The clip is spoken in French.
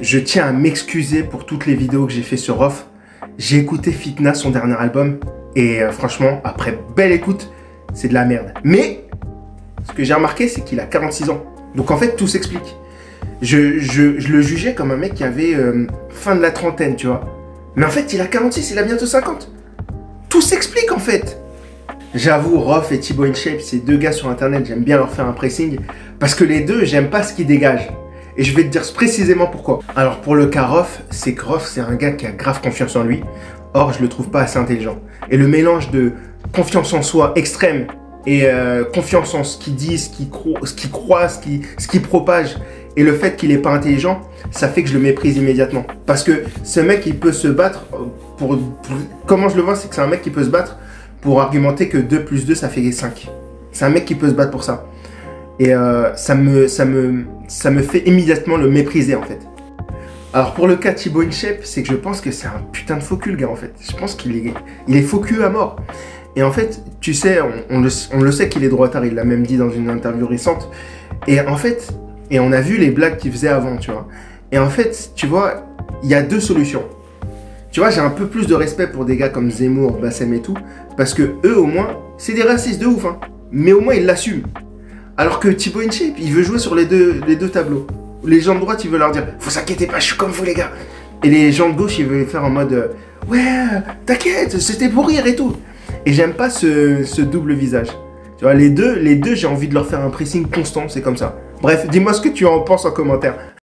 Je tiens à m'excuser pour toutes les vidéos que j'ai fait sur Off. J'ai écouté Fitna, son dernier album, et euh, franchement, après belle écoute, c'est de la merde. Mais, ce que j'ai remarqué, c'est qu'il a 46 ans. Donc en fait, tout s'explique. Je, le jugeais comme un mec qui avait euh, fin de la trentaine, tu vois. Mais en fait, il a 46, il a bientôt 50. Tout s'explique en fait. J'avoue, Roth et Thibaut InShape, ces deux gars sur internet, j'aime bien leur faire un pressing. Parce que les deux, j'aime pas ce qu'ils dégagent. Et je vais te dire précisément pourquoi. Alors pour le cas c'est que Roth, c'est un gars qui a grave confiance en lui. Or, je le trouve pas assez intelligent. Et le mélange de confiance en soi extrême et euh, confiance en ce qu'il dit, ce qu'il croit, ce qu'il propage, et le fait qu'il est pas intelligent, ça fait que je le méprise immédiatement. Parce que ce mec, il peut se battre pour, comment je le vois, c'est que c'est un mec qui peut se battre pour argumenter que 2 plus 2, ça fait 5. C'est un mec qui peut se battre pour ça. Et euh, ça, me, ça, me, ça me fait immédiatement le mépriser, en fait. Alors pour le cas Thibaut InShape, c'est que je pense que c'est un putain de faux cul, le gars, en fait. Je pense qu'il est, il est faux cul à mort. Et en fait, tu sais, on, le, on le, sait qu'il est droitard, il l'a même dit dans une interview récente. Et en fait, et on a vu les blagues qu'il faisait avant, tu vois. Et en fait, tu vois, il y a deux solutions. Tu vois, j'ai un peu plus de respect pour des gars comme Zemmour, Bassem et tout, parce que eux, au moins, c'est des racistes de ouf, hein. Mais au moins, ils l'assument. Alors que Thibaut InShape, il veut jouer sur les deux, les deux tableaux. Les gens de droite, il veut leur dire Faut s'inquiéter pas, je suis comme vous, les gars. Et les gens de gauche, ils veulent faire en mode euh, Ouais, t'inquiète, c'était pour rire et tout. Et j'aime pas ce, ce, double visage. Tu vois, les deux, les deux j'ai envie de leur faire un pressing constant, c'est comme ça. Bref, dis-moi ce que tu en penses en commentaire.